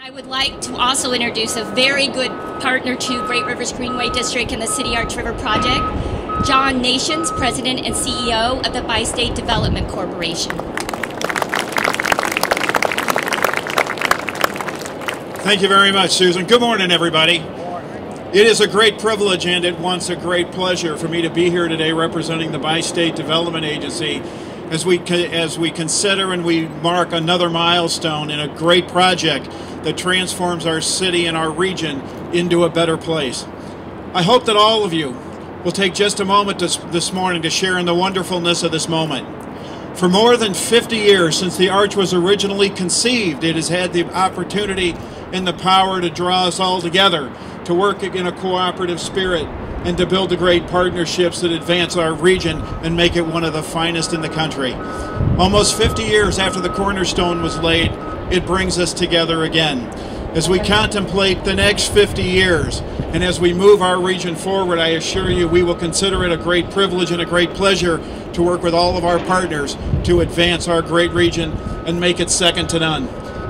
I would like to also introduce a very good partner to Great Rivers Greenway District and the City Arch River Project, John Nations, President and CEO of the Bi-State Development Corporation. Thank you very much, Susan. Good morning, everybody. It is a great privilege and at once a great pleasure for me to be here today representing the Bi-State Development Agency as we as we consider and we mark another milestone in a great project that transforms our city and our region into a better place. I hope that all of you will take just a moment this, this morning to share in the wonderfulness of this moment. For more than 50 years since the Arch was originally conceived, it has had the opportunity and the power to draw us all together, to work in a cooperative spirit, and to build the great partnerships that advance our region and make it one of the finest in the country. Almost 50 years after the cornerstone was laid, it brings us together again. As we contemplate the next 50 years and as we move our region forward, I assure you we will consider it a great privilege and a great pleasure to work with all of our partners to advance our great region and make it second to none.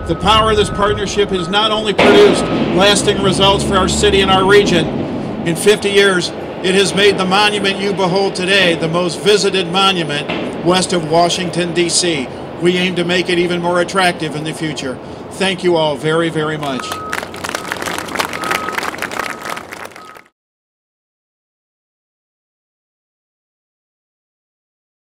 The power of this partnership has not only produced lasting results for our city and our region, in 50 years, it has made the monument you behold today the most visited monument west of Washington, D.C. We aim to make it even more attractive in the future. Thank you all very, very much.